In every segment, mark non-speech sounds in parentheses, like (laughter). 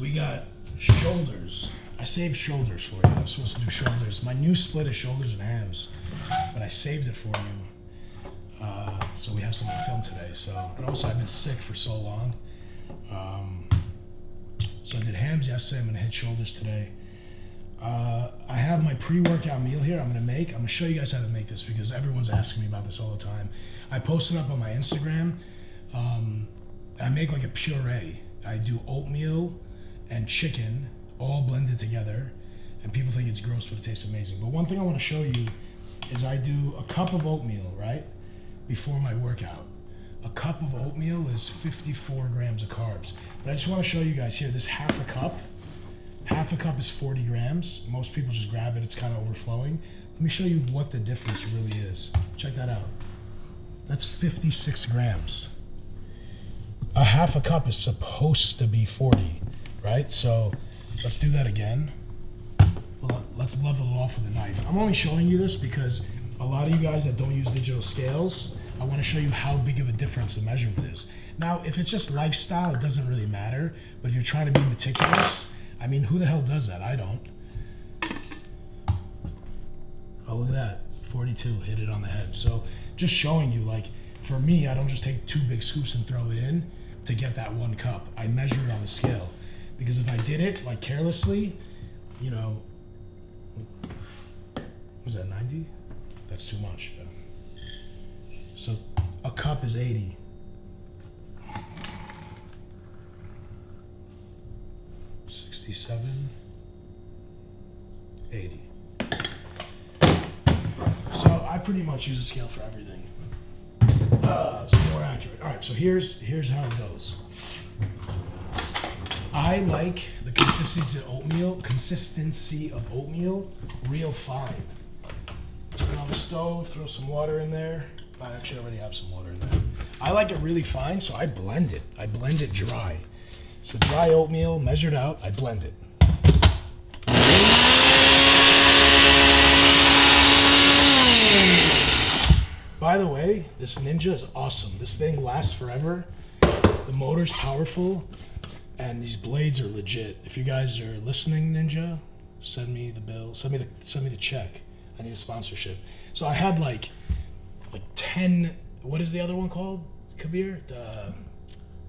we got shoulders. I saved shoulders for you. I was supposed to do shoulders. My new split is shoulders and hams, but I saved it for you. Uh, so we have something to film today. So and also I've been sick for so long. Um, so I did hams yesterday. I'm gonna hit shoulders today. Uh, I have my pre-workout meal here. I'm gonna make. I'm gonna show you guys how to make this because everyone's asking me about this all the time. I posted it up on my Instagram. Um, I make like a puree. I do oatmeal and chicken all blended together, and people think it's gross, but it tastes amazing. But one thing I want to show you is I do a cup of oatmeal right before my workout. A cup of oatmeal is 54 grams of carbs. But I just want to show you guys here. This half a cup Half a cup is 40 grams. Most people just grab it, it's kind of overflowing. Let me show you what the difference really is. Check that out. That's 56 grams. A half a cup is supposed to be 40, right? So let's do that again. Let's level it off with a knife. I'm only showing you this because a lot of you guys that don't use digital scales, I want to show you how big of a difference the measurement is. Now, if it's just lifestyle, it doesn't really matter. But if you're trying to be meticulous, I mean, who the hell does that? I don't. Oh, look at that. 42 hit it on the head. So just showing you, like, for me, I don't just take two big scoops and throw it in to get that one cup. I measure it on the scale. Because if I did it, like, carelessly, you know, was that 90? That's too much. Yeah. So a cup is 80. 67, 80. So I pretty much use a scale for everything. Uh, it's more accurate. All right, so here's here's how it goes. I like the consistency of oatmeal, consistency of oatmeal, real fine. Turn on the stove, throw some water in there. I actually already have some water in there. I like it really fine, so I blend it. I blend it dry. So dry oatmeal, measured out, I blend it. By the way, this Ninja is awesome. This thing lasts forever. The motor's powerful, and these blades are legit. If you guys are listening, Ninja, send me the bill. Send me the send me the check. I need a sponsorship. So I had like like ten. What is the other one called? Kabir. The, um,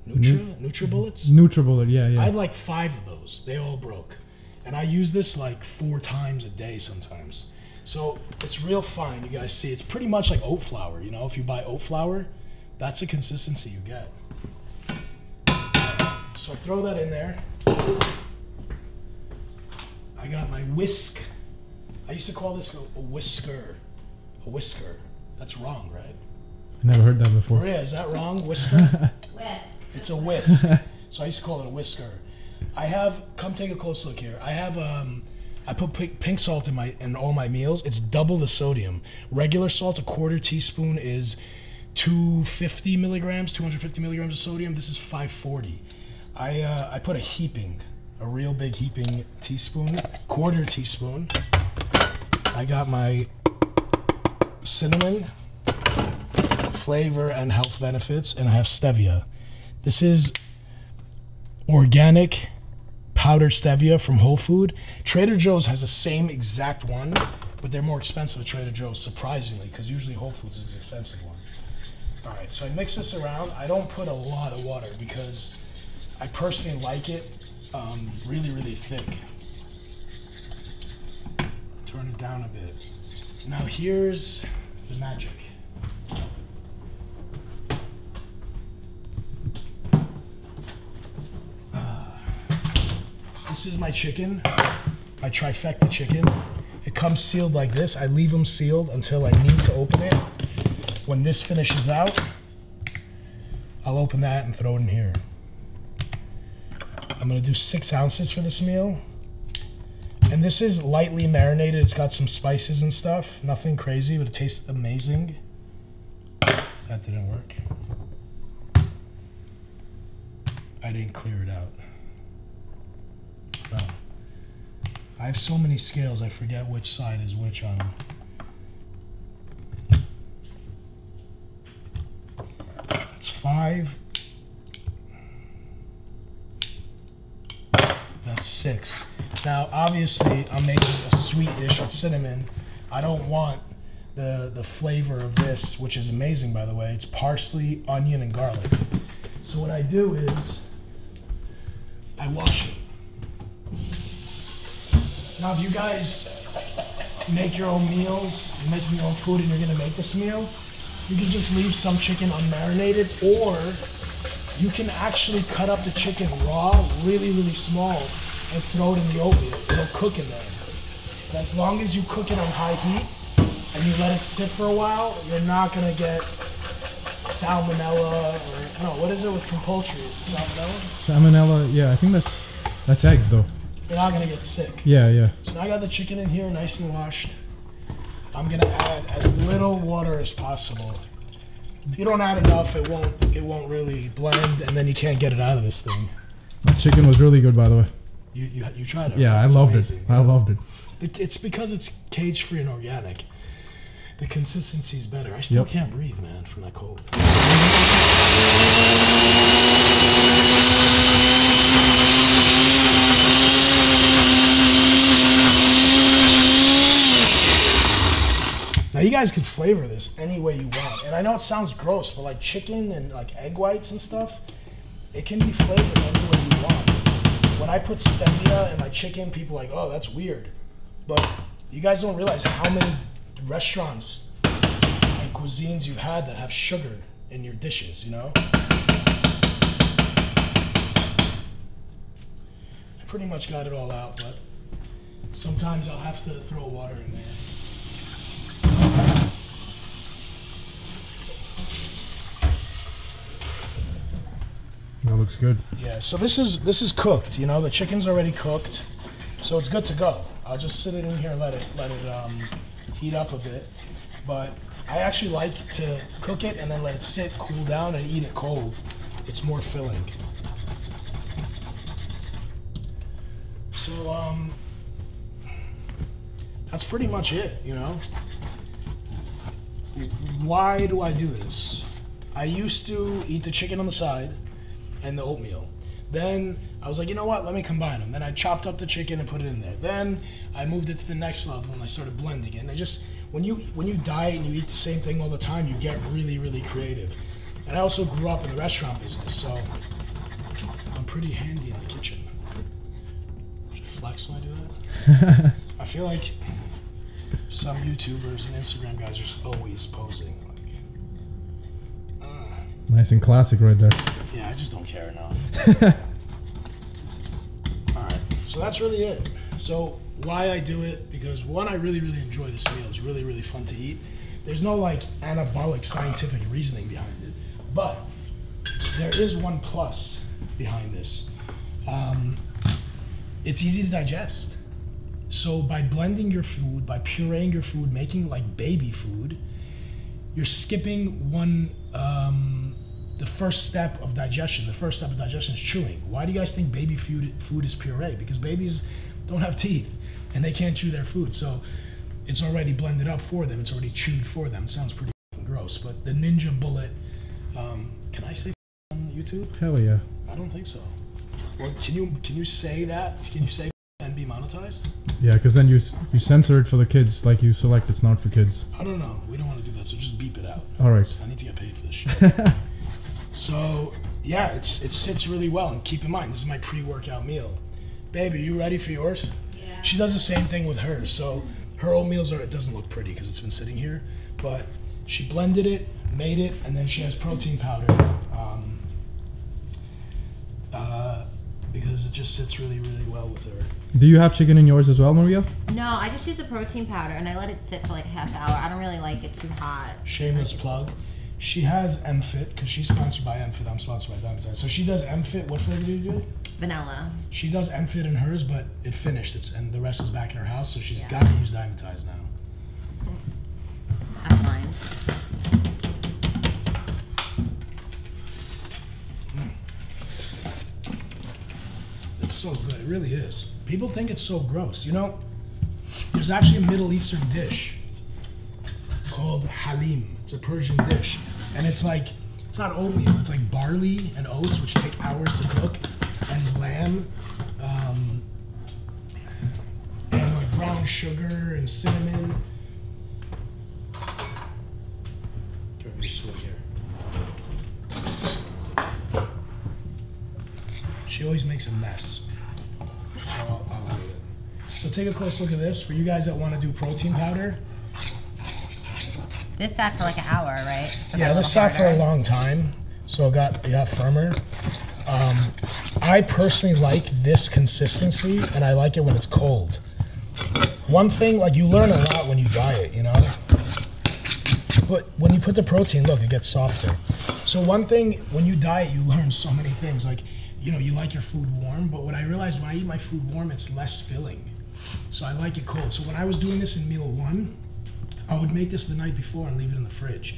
Nutra, NutriBullets. NutriBullet, yeah, yeah. I had like five of those. They all broke, and I use this like four times a day sometimes. So it's real fine. You guys see, it's pretty much like oat flour. You know, if you buy oat flour, that's the consistency you get. So I throw that in there. I got my whisk. I used to call this a, a whisker. A whisker. That's wrong, right? I never heard that before. Maria, is that wrong? Whisker? (laughs) Whisk. It's a whisk. (laughs) so I used to call it a whisker. I have come take a close look here. I have um I put pink, pink salt in my in all my meals. It's double the sodium. Regular salt, a quarter teaspoon is 250 milligrams, 250 milligrams of sodium. This is 540. I uh, I put a heaping, a real big heaping teaspoon, quarter teaspoon. I got my cinnamon, flavor and health benefits, and I have stevia. This is organic powdered stevia from Whole Food. Trader Joe's has the same exact one, but they're more expensive at Trader Joe's, surprisingly, because usually Whole Foods is an expensive one. All right, so I mix this around. I don't put a lot of water because I personally like it um, really, really thick. Turn it down a bit. Now here's the magic. This is my chicken, my trifecta chicken. It comes sealed like this. I leave them sealed until I need to open it. When this finishes out, I'll open that and throw it in here. I'm gonna do six ounces for this meal. And this is lightly marinated. It's got some spices and stuff. Nothing crazy, but it tastes amazing. That didn't work. I didn't clear it out. No. I have so many scales, I forget which side is which on them. That's five. Six. Now, obviously, I'm making a sweet dish with cinnamon. I don't want the the flavor of this, which is amazing, by the way. It's parsley, onion, and garlic. So what I do is I wash it. Now, if you guys make your own meals, you're making your own food, and you're gonna make this meal, you can just leave some chicken unmarinated, or you can actually cut up the chicken raw, really, really small, and throw it in the oatmeal. It'll cook in there. And as long as you cook it on high heat and you let it sit for a while, you're not gonna get salmonella or no, what is it with from poultry? Is it salmonella? Salmonella. Yeah, I think that's that's eggs though. You're not gonna get sick. Yeah, yeah. So now I got the chicken in here, nice and washed. I'm gonna add as little water as possible. If you don't add enough, it won't it won't really blend, and then you can't get it out of this thing. That chicken was really good, by the way. You you, you tried it. Yeah, right? I loved amazing. it. I loved it. It- It's because it's cage free and organic. The consistency is better. I still Yep. can't breathe, man, from that cold. Now you guys can flavor this any way you want, and I know it sounds gross, but like chicken and like egg whites and stuff, it can be flavored any way you want. When I put stevia in my chicken, people are like, oh, that's weird. But you guys don't realize how many restaurants and cuisines you've had that have sugar in your dishes, you know? I pretty much got it all out, but sometimes I'll have to throw water in there. That looks good. Yeah, so this is this is cooked. You know, the chicken's already cooked, so it's good to go. I'll just sit it in here, and let it let it um, heat up a bit. But I actually like to cook it and then let it sit, cool down, and eat it cold. It's more filling. So um, that's pretty much it. You know. Why do I do this? I used to eat the chicken on the side and the oatmeal. Then I was like, you know what? Let me combine them. Then I chopped up the chicken and put it in there. Then I moved it to the next level and I started blending it. And I just when you when you diet and you eat the same thing all the time, you get really really creative. And I also grew up in the restaurant business, so I'm pretty handy in the kitchen. Should I flex when I do that? (laughs) I feel like some YouTubers and Instagram guys are just always posing. Nice and classic right there. yeah, I just don't care enough. (laughs) All right, so that's really it. So why I do it? Because one, I really, really enjoy this meal. It's really, really fun to eat. There's no like anabolic scientific reasoning behind it, but there is one plus behind this. Um, it's easy to digest. So by blending your food, by pureeing your food, making like baby food, you're skipping one um, the first step of digestion. The first step of digestion is chewing. Why do you guys think baby food food is puree? Because babies don't have teeth and they can't chew their food. So it's already blended up for them. It's already chewed for them. sounds pretty gross. But the Ninja Bullet, um, can I say on YouTube? Hell yeah. I don't think so. Well, can you can you say that? Can you say and be monetized? Yeah, because then you you censor it for the kids, like you select it's not for kids. I don't know. We don't want to do that. So just beep it out. All right. I need to get paid for this (laughs) shit. So yeah, it's it sits really well. And keep in mind, this is my pre-workout meal. Babe, are you ready for yours? Yeah. She does the same thing with hers. So her oatmeals are. It doesn't look pretty because it's been sitting here, but she blended it, made it, and then she has protein powder. Um, uh, because it just sits really, really well with her. Do you have chicken in yours as well, Maria? No, I just use the protein powder and I let it sit for like a half hour. I don't really like it too hot. Shameless plug. She has MFit because she's sponsored by MFit. I'm sponsored by Diamond So she does MFit. What flavor do you do? Vanilla. She does MFit in hers, but it finished. It's and the rest is back in her house, so she's Yeah. got to use Dymatize now. I mind. Hmm. It's so good. It really is. People think it's so gross. You know, there's actually a Middle Eastern dish called halim. It's a Persian dish, and it's like it's not oatmeal. It's like barley and oats, which take hours to cook, and lamb, um, and like brown sugar and cinnamon. She always makes a mess. So I'll, I'll. So take a close look at this. For you guys that want to do protein powder, This sat for like an hour, right? So yeah, this sat for a long time, so it got it got firmer. Um, I personally like this consistency, and I like it when it's cold. One thing, like you learn a lot when you diet, you know. But when you put the protein, look, it gets softer. So one thing, when you diet, you learn so many things. Like, you know, you like your food warm, but what I realized when I eat my food warm, it's less filling. So I like it cold. So when I was doing this in meal one, I would make this the night before and leave it in the fridge.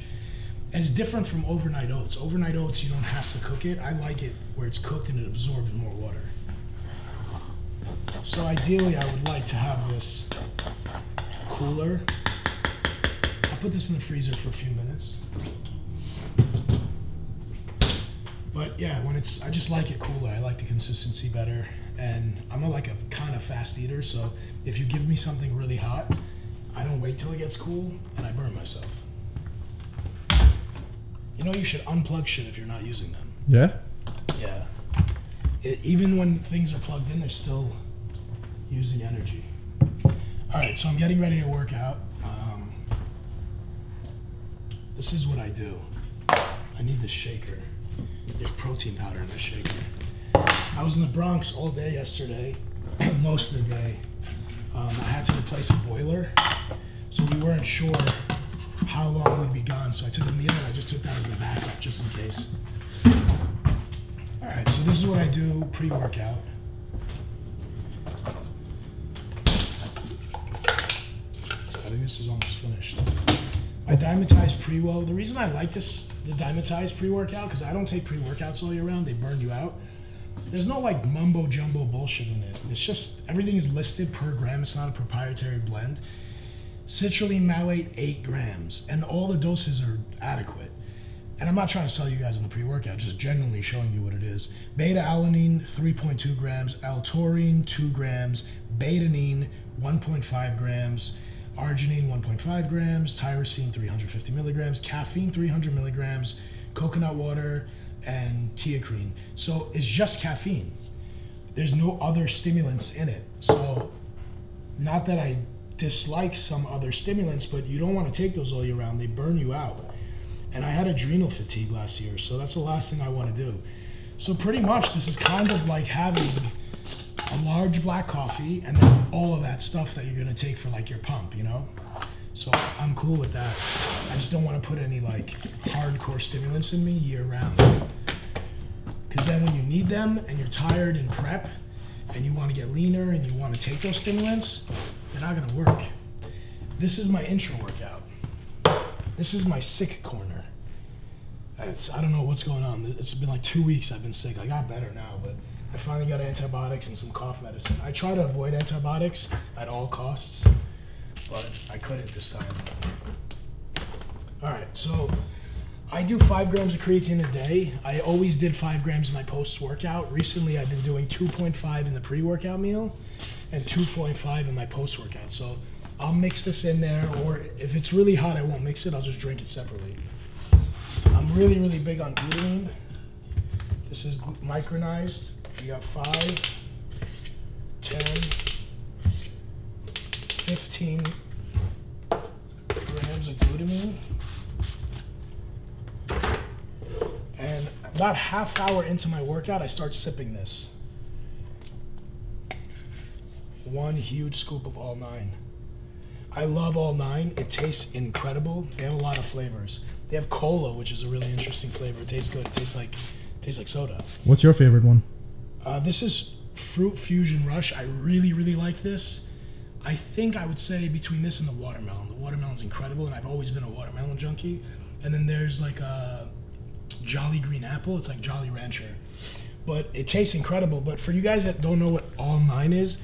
And it's different from overnight oats. Overnight oats, you don't have to cook it. I like it where it's cooked and it absorbs more water. So ideally, I would like to have this cooler. I'll put this in the freezer for a few minutes. But yeah, when it's, I just like it cooler. I like the consistency better. And I'm a, like a kind of fast eater, so if you give me something really hot, I don't wait till it gets cool and I burn myself. You know, you should unplug shit if you're not using them. Yeah. Yeah. It, even when things are plugged in, they're still using energy. All right, so I'm getting ready to work out. Um, this is what I do. I need this shaker. There's protein powder in this shaker. I was in the Bronx all day yesterday, (clears throat) most of the day. Um, I had to replace a boiler, so we weren't sure how long we'd be gone. So I took a meal and I just took that as a backup just in case. All right, so this is what I do pre-workout. I think this is almost finished. My Dymatize Pre-Wo, the reason I like this, the Dymatize pre-workout, because I don't take pre-workouts all year round, they burn you out. There's no like mumbo jumbo bullshit in it. It's just, everything is listed per gram, it's not a proprietary blend. Citrulline malate, 8 grams, and all the doses are adequate. And I'm not trying to sell you guys on the pre-workout, just generally showing you what it is. Beta alanine, 3.2 grams, L-taurine, 2 grams, betaine, 1.5 grams, arginine, 1.5 grams, tyrosine, 350 milligrams, caffeine, 300 milligrams, coconut water, and teacrine. So it's just caffeine. There's no other stimulants in it. So not that I dislike some other stimulants, but you don't want to take those all year round. They burn you out. And I had adrenal fatigue last year, so that's the last thing I want to do. So pretty much this is kind of like having a large black coffee and then all of that stuff that you're gonna take for like your pump, you know? So I'm cool with that. I just don't want to put any like hardcore stimulants in me year round. Because then when you need them and you're tired and prep and you want to get leaner and you want to take those stimulants, they're not gonna work. This is my intro workout. This is my sick corner. It's, I don't know what's going on. It's been like two weeks I've been sick. I got better now, but I finally got antibiotics and some cough medicine. I try to avoid antibiotics at all costs, but I couldn't this time. All right, so I do five grams of creatine a day. I always did five grams in my post workout. Recently, I've been doing 2.5 in the pre workout meal and 2.5 in my post workout. So I'll mix this in there, or if it's really hot, I won't mix it. I'll just drink it separately. I'm really, really big on glutamine. This is micronized. You got 5, 10, 15 grams of glutamine. And about half hour into my workout, I start sipping this. One huge scoop of all nine. I love all nine. It tastes incredible. They have a lot of flavors. They have cola, which is a really interesting flavor. It tastes good. It tastes like tastes like soda. What's your favorite one? Uh, this is Fruit Fusion Rush. I really, really like this. I think I would say between this and the watermelon. The watermelon's incredible, and I've always been a watermelon junkie. And then there's like a Jolly Green Apple. It's like Jolly Rancher, but it tastes incredible. But for you guys that don't know what all nine is,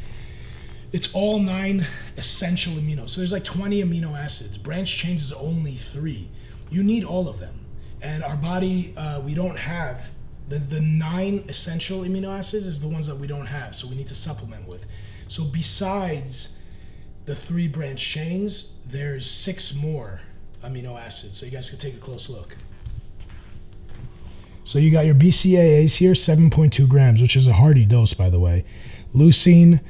it's all nine essential aminos. So there's like 20 amino acids. Branch chains is only three. You need all of them. And our body, uh, we don't have the, the nine essential amino acids is the ones that we don't have. So we need to supplement with. So besides the three branch chains, there's six more amino acids. So you guys can take a close look. So you got your BCAAs here, 7.2 grams, which is a hearty dose, by the way. Leucine,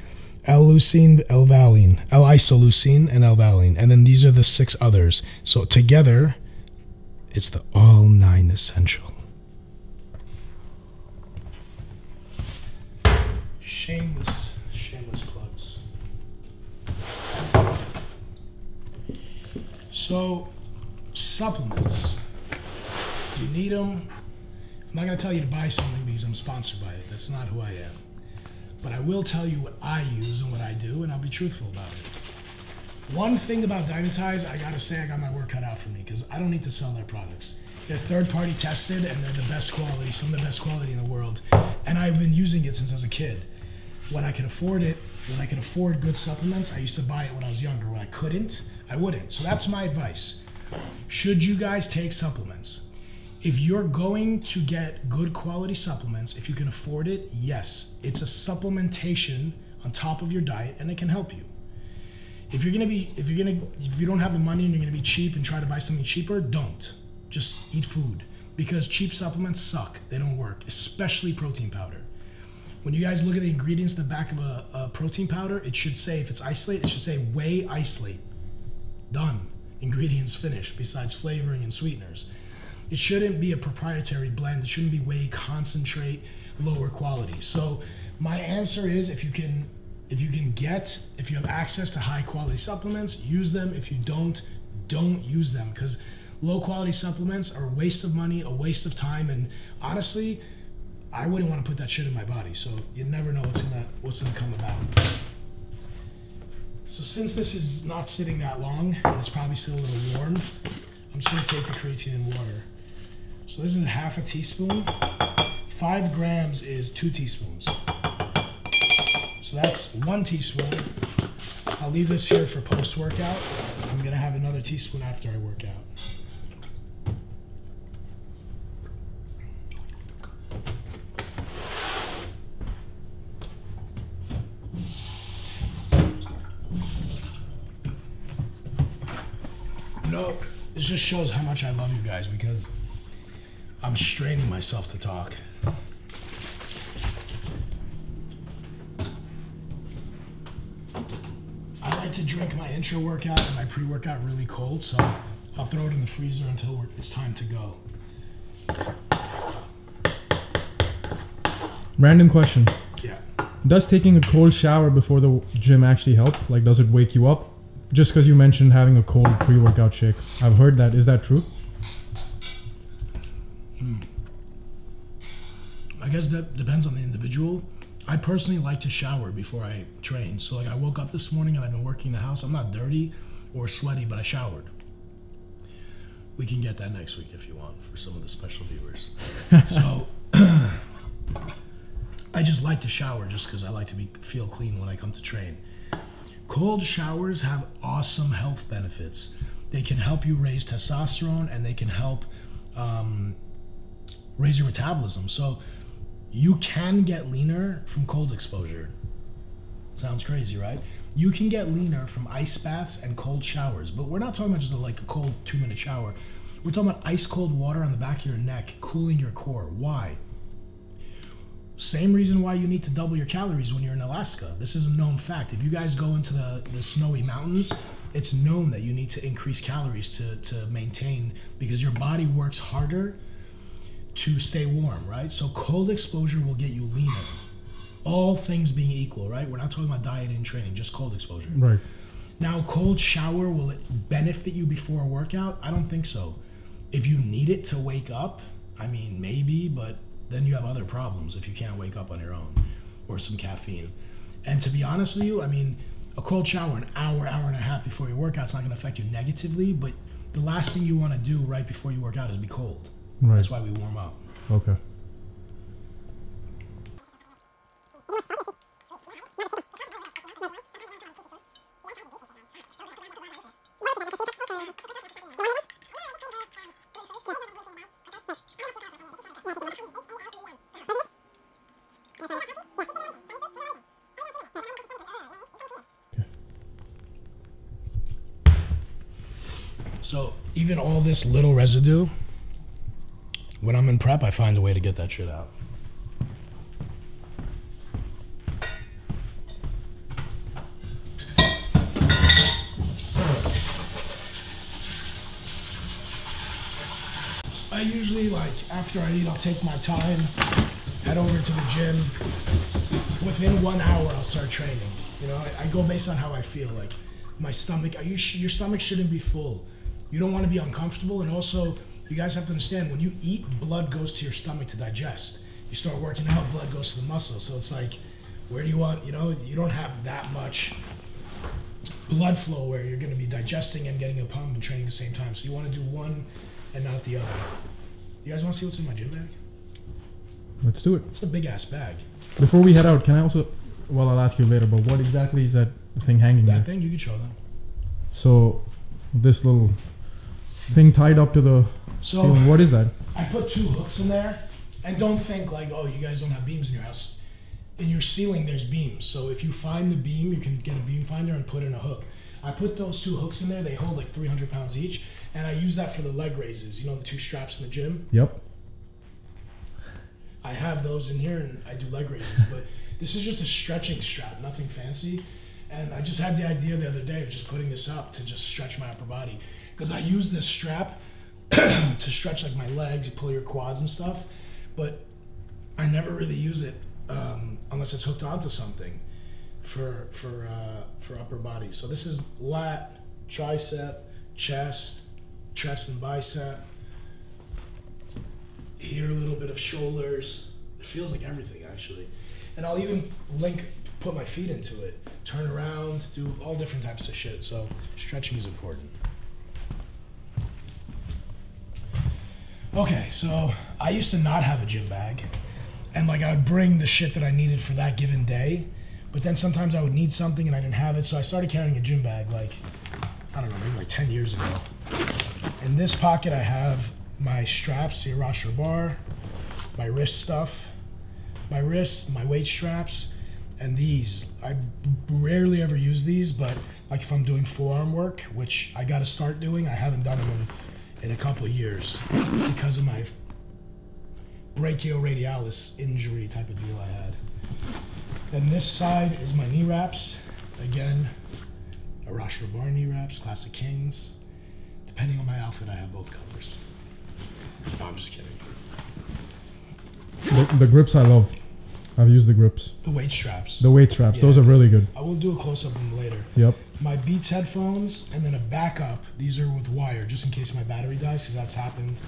L-leucine, L-valine, L-isoleucine, and L-valine. And then these are the six others. So together, it's the all nine essential. Shameless, So, supplements. You need them. I'm not going to tell you to buy something because I'm sponsored by it. That's not who I am. But I will tell you what I use and what I do, and I'll be truthful about it. One thing about Dymatize, I gotta say, I got my work cut out for me because I don't need to sell their products. They're third party tested and they're the best quality, some of the best quality in the world. And I've been using it since I was a kid. When I can afford it, when I could afford good supplements, I used to buy it when I was younger. When I couldn't, I wouldn't. So that's my advice. Should you guys take supplements? If you're going to get good quality supplements, if you can afford it, yes, it's a supplementation on top of your diet and it can help you. If you're gonna be, if you're gonna, if you don't have the money and you're gonna be cheap and try to buy something cheaper, don't. Just eat food because cheap supplements suck. They don't work, especially protein powder. When you guys look at the ingredients in the back of a, a protein powder, it should say, if it's isolate, it should say whey isolate. Done. Ingredients finished, besides flavoring and sweeteners. It shouldn't be a proprietary blend. It shouldn't be whey concentrate, lower quality. So my answer is if you can if you can get if you have access to high quality supplements, use them. If you don't, don't use them because low quality supplements are a waste of money, a waste of time, and honestly, I wouldn't want to put that shit in my body. So you never know what's gonna what's gonna come about. So since this is not sitting that long and it's probably still a little warm, I'm just gonna take the creatine and water. So this is half a teaspoon. Five grams is two teaspoons. So that's one teaspoon. I'll leave this here for post-workout. I'm gonna have another teaspoon after I work out. You know, this just shows how much I love you guys because I'm straining myself to talk. I like to drink my intro workout and my pre workout really cold, so I'll throw it in the freezer until it's time to go. Random question. Yeah. Does taking a cold shower before the gym actually help? Like, does it wake you up? Just because you mentioned having a cold pre-workout shake, I've heard that. Is that true? Hmm. I guess that depends on the individual. I personally like to shower before I train. So like I woke up this morning and I've been working in the house. I'm not dirty or sweaty, but I showered. We can get that next week if you want for some of the special viewers. (laughs) so (clears throat) I just like to shower just because I like to be feel clean when I come to train. Cold showers have awesome health benefits. They can help you raise testosterone and they can help um, raise your metabolism. So you can get leaner from cold exposure. Sounds crazy, right? You can get leaner from ice baths and cold showers, but we're not talking about just like a cold two minute shower. We're talking about ice cold water on the back of your neck, cooling your core. Why? Same reason why you need to double your calories when you're in Alaska. This is a known fact. If you guys go into the, the snowy mountains, it's known that you need to increase calories to, to maintain because your body works harder to stay warm, right? So cold exposure will get you leaner. All things being equal, right? We're not talking about diet and training, just cold exposure. Right. Now, cold shower will it benefit you before a workout? I don't think so. If you need it to wake up, I mean maybe, but then you have other problems if you can't wake up on your own or some caffeine. And to be honest with you, I mean, a cold shower an hour, hour and a half before your workout's not going to affect you negatively, but the last thing you want to do right before you work out is be cold. Right. That's why we warm up. Okay. This little residue, when I'm in prep, I find a way to get that shit out. I usually like after I eat, I'll take my time, head over to the gym. Within one hour, I'll start training. You know, I, I go based on how I feel. Like my stomach, you your stomach shouldn't be full. You don't want to be uncomfortable, and also you guys have to understand when you eat, blood goes to your stomach to digest. You start working out, blood goes to the muscle. So it's like, where do you want? You know, you don't have that much blood flow where you're going to be digesting and getting a pump and training at the same time. So you want to do one and not the other. You guys want to see what's in my gym bag? Let's do it. It's a big ass bag. Before we head out, can I also? Well, I'll ask you later. But what exactly is that thing hanging there? That thing you can show them. So, this little thing tied up to the So ceiling. What is that? I put two hooks in there, and don't think like, oh, you guys don't have beams in your house. In your ceiling, there's beams. So if you find the beam, you can get a beam finder and put in a hook. I put those two hooks in there. They hold like 300 pounds each, and I use that for the leg raises. You know the two straps in the gym. Yep. I have those in here, and I do leg raises. (laughs) but this is just a stretching strap, nothing fancy. And I just had the idea the other day of just putting this up to just stretch my upper body because I use this strap (clears throat) to stretch like my legs, pull your quads and stuff. But I never really use it um, unless it's hooked onto something for for uh, for upper body. So this is lat, tricep, chest, chest and bicep. Here a little bit of shoulders. It feels like everything actually. And I'll even link put my feet into it, turn around, do all different types of shit. So stretching is important. Okay, so I used to not have a gym bag. And like I would bring the shit that I needed for that given day. But then sometimes I would need something and I didn't have it. So I started carrying a gym bag like, I don't know, maybe like 10 years ago. In this pocket, I have my straps, the Arash Rahbar, my wrist stuff, my wrist, my weight straps, and these. I rarely ever use these, but like if I'm doing forearm work, which I got to start doing, I haven't done them in, in a couple years because of my brachioradialis injury type of deal I had. Then this side is my knee wraps. Again, Arash Rahbar knee wraps, Classic Kings. Depending on my outfit, I have both colors. No, I'm just kidding. The, the grips I love. I've used the grips. The weight straps. The weight straps. Those are really good. I will do a close up of them later. Yep. My Beats headphones and then a backup. These are with wire just in case my battery dies because that's happened.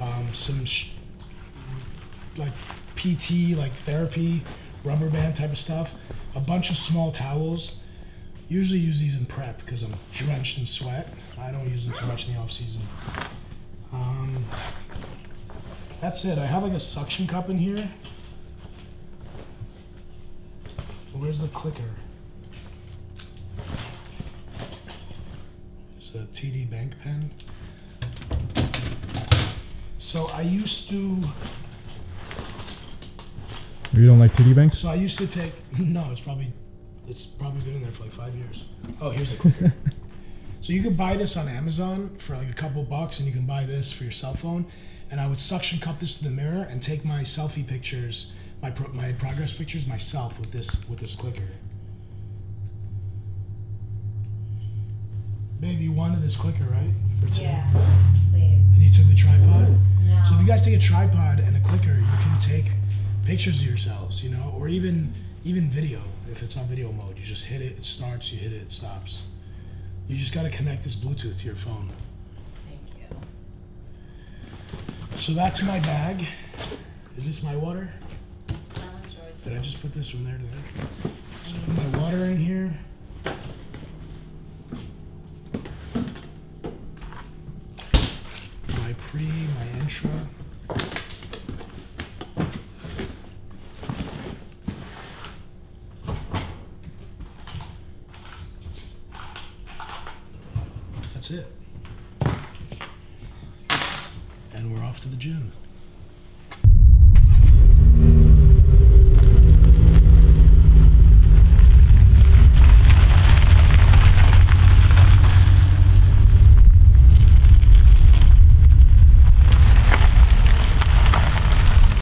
Um, some sh- like PT, like therapy, rubber band type of stuff. A bunch of small towels. Usually use these in prep because I'm drenched in sweat. I don't use them too much in the off season. Um, that's it. I have like a suction cup in here. Where's the clicker? It's a TD Bank pen. So I used to. You don't like TD banks? So I used to take. (laughs) No, it's probably. It's probably been in there for like five years. Oh, here's a clicker. (laughs) so you could buy this on Amazon for like a couple bucks, and you can buy this for your cell phone. And I would suction cup this to the mirror and take my selfie pictures, my pro, my progress pictures myself with this with this clicker. Babe, you wanted this clicker, right? For today? please. And you took the tripod. No. So if you guys take a tripod and a clicker, you can take pictures of yourselves, you know, or even even video. If it's on video mode, you just hit it, it starts. You hit it, it stops. You just got to connect this Bluetooth to your phone. Thank you. So that's my bag. Is this my water? Did I just put this from there to there? So put my water in here.